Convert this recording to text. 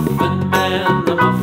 muffin man, the muffin